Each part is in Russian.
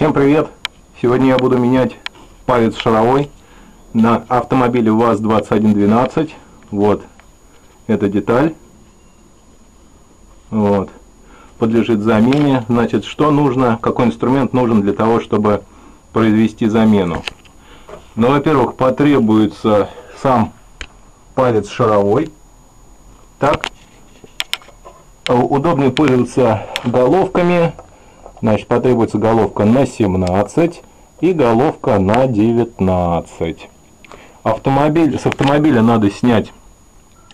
Всем привет! Сегодня я буду менять палец шаровой на автомобиле ВАЗ-2112. Вот эта деталь. Вот. Подлежит замене. Значит, что нужно, какой инструмент нужен для того, чтобы произвести замену? Ну, во-первых, потребуется сам палец шаровой. Так. Удобно пользоваться головками Значит, потребуется головка на 17 и головка на 19. Автомобиль, с автомобиля надо снять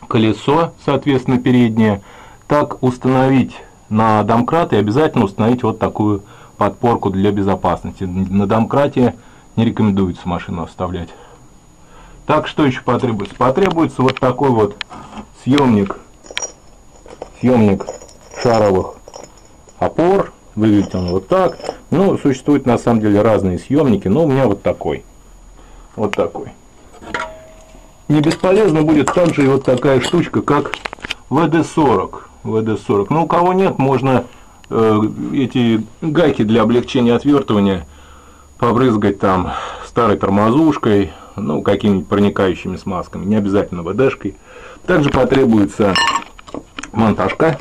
колесо, соответственно, переднее. Так установить на домкрат и обязательно установить вот такую подпорку для безопасности. На домкрате не рекомендуется машину оставлять. Так, что еще потребуется? Потребуется вот такой вот съемник, съемник шаровых опор Выглядит он вот так. Ну, существуют на самом деле разные съемники, но у меня вот такой. Вот такой. Не бесполезно будет также и вот такая штучка, как ВД-40. ВД-40. Ну, у кого нет, можно э, эти гайки для облегчения отвертывания побрызгать там старой тормозушкой, ну, какими-нибудь проникающими смазками, не обязательно ВДшкой. Также потребуется монтажка,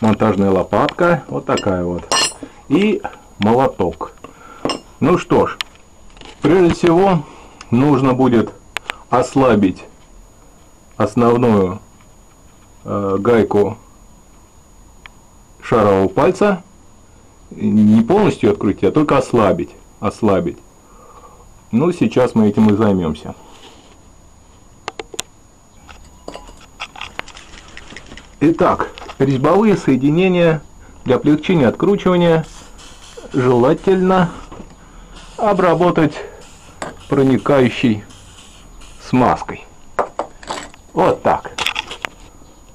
монтажная лопатка, вот такая вот и молоток. Ну что ж, прежде всего нужно будет ослабить основную э, гайку шарового пальца. Не полностью открутить, а только ослабить. Ослабить. Ну, сейчас мы этим и займемся. Итак, резьбовые соединения для облегчения откручивания желательно обработать проникающей смазкой. Вот так.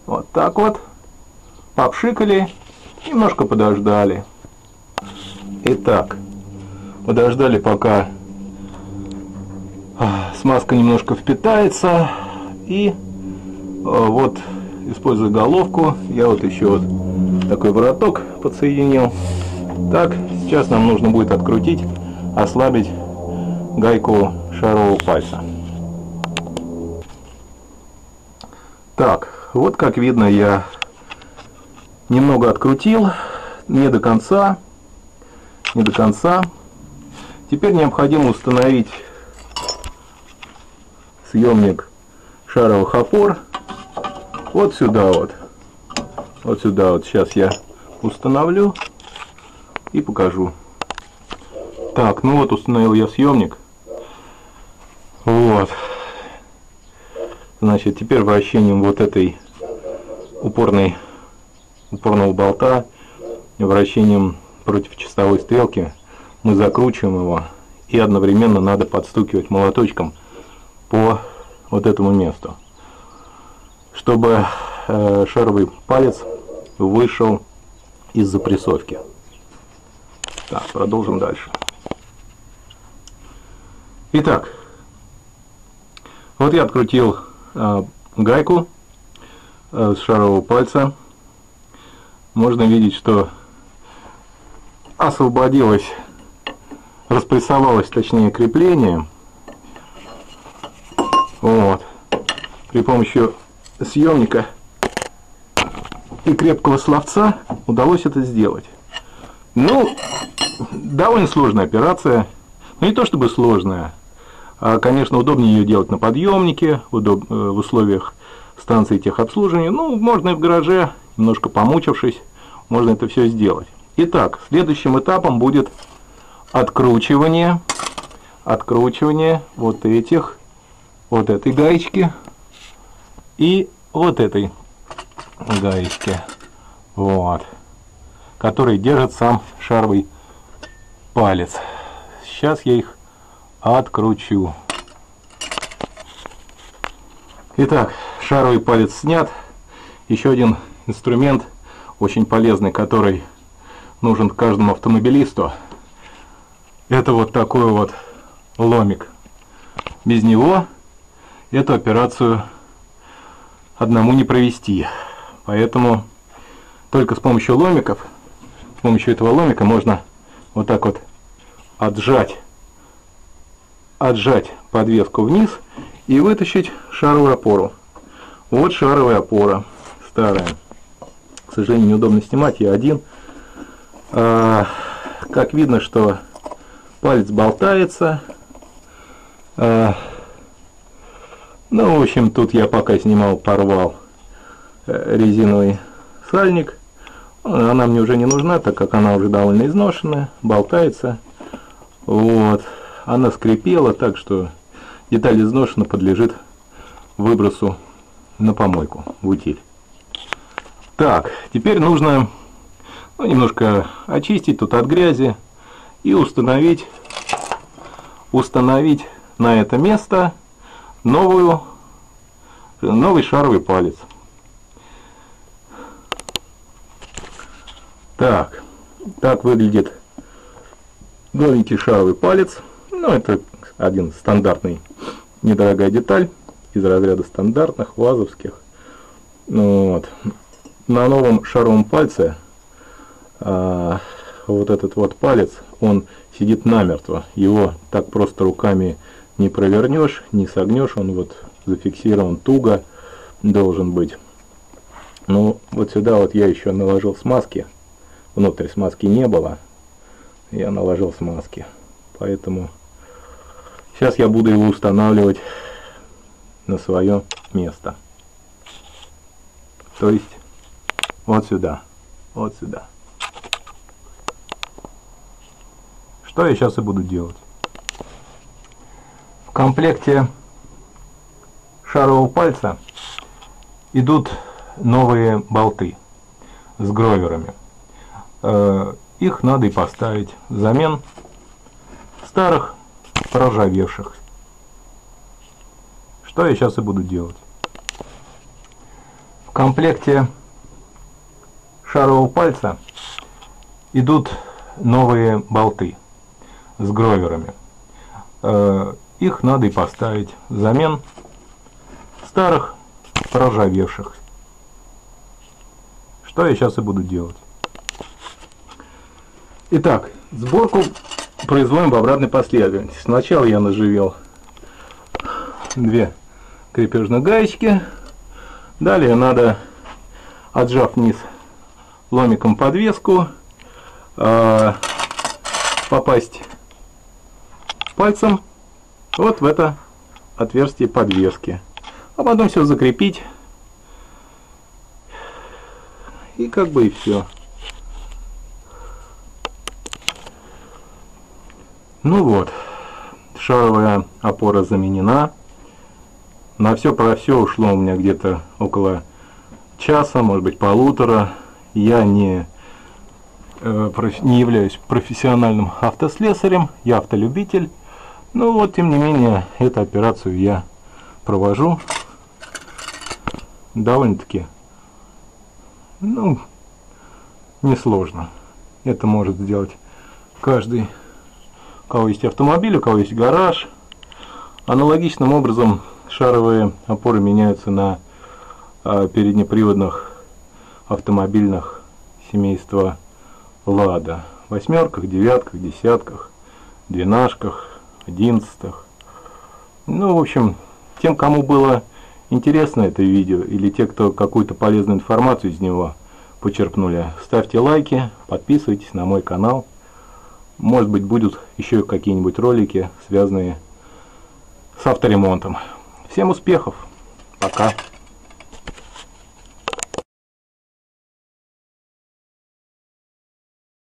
Вот так вот. Попшикали, немножко подождали. Итак, подождали пока а, смазка немножко впитается. И а, вот, используя головку, я вот еще вот такой вороток подсоединил. Так, сейчас нам нужно будет открутить, ослабить гайку шарового пальца. Так, вот как видно я немного открутил, не до конца, не до конца. Теперь необходимо установить съемник шаровых опор вот сюда вот. Вот сюда вот сейчас я установлю и покажу. Так, ну вот установил я съемник. Вот. Значит, теперь вращением вот этой упорной, упорного болта, вращением против часовой стрелки мы закручиваем его и одновременно надо подстукивать молоточком по вот этому месту, чтобы э, шаровый палец вышел из запрессовки. Так, продолжим дальше. Итак, вот я открутил э, гайку э, с шарового пальца. Можно видеть, что освободилось, распрессовалось, точнее, крепление. Вот. При помощи съемника и крепкого словца удалось это сделать. Ну, довольно сложная операция. Ну, не то чтобы сложная, а, конечно, удобнее ее делать на подъемнике, удоб... Э, в условиях станции техобслуживания. Ну, можно и в гараже, немножко помучившись, можно это все сделать. Итак, следующим этапом будет откручивание, откручивание вот этих, вот этой гаечки и вот этой гаечки. Вот который держит сам шаровый палец. Сейчас я их откручу. Итак, шаровый палец снят. Еще один инструмент, очень полезный, который нужен каждому автомобилисту. Это вот такой вот ломик. Без него эту операцию одному не провести. Поэтому только с помощью ломиков помощью этого ломика можно вот так вот отжать, отжать подвеску вниз и вытащить шаровую опору. Вот шаровая опора старая. К сожалению, неудобно снимать, я один. А, как видно, что палец болтается. А, ну, в общем, тут я пока снимал, порвал э, резиновый сальник. Она мне уже не нужна, так как она уже довольно изношенная, болтается. Вот. Она скрипела, так что деталь изношена, подлежит выбросу на помойку, в утиль. Так, теперь нужно ну, немножко очистить тут от грязи и установить, установить на это место новую, новый шаровый палец. Так, так выглядит новенький шаровый палец. Ну, это один стандартный, недорогая деталь из разряда стандартных, вазовских. Ну, вот. На новом шаровом пальце а, вот этот вот палец, он сидит намертво. Его так просто руками не провернешь, не согнешь, он вот зафиксирован туго должен быть. Ну, вот сюда вот я еще наложил смазки. Внутрь смазки не было. Я наложил смазки. Поэтому сейчас я буду его устанавливать на свое место. То есть вот сюда. Вот сюда. Что я сейчас и буду делать? В комплекте шарового пальца идут новые болты с гроверами. Их надо и поставить взамен старых проржавевших. Что я сейчас и буду делать. В комплекте шарового пальца идут новые болты с гроверами. Э, их надо и поставить взамен старых проржавевших. Что я сейчас и буду делать. Итак, сборку производим в обратной последовательности. Сначала я наживел две крепежных гаечки. Далее надо, отжав вниз ломиком подвеску, э, попасть пальцем вот в это отверстие подвески. А потом все закрепить. И как бы и все. Ну вот, шаровая опора заменена. На все про все ушло у меня где-то около часа, может быть полутора. Я не, э, не являюсь профессиональным автослесарем, я автолюбитель. Ну вот, тем не менее, эту операцию я провожу довольно-таки, ну, несложно. Это может сделать каждый у кого есть автомобиль, у кого есть гараж. Аналогичным образом шаровые опоры меняются на а, переднеприводных автомобильных семейства Лада. Восьмерках, девятках, десятках, двенашках, одиннадцатых. Ну, в общем, тем, кому было интересно это видео, или те, кто какую-то полезную информацию из него почерпнули, ставьте лайки, подписывайтесь на мой канал. Может быть, будут еще какие-нибудь ролики, связанные с авторемонтом. Всем успехов. Пока.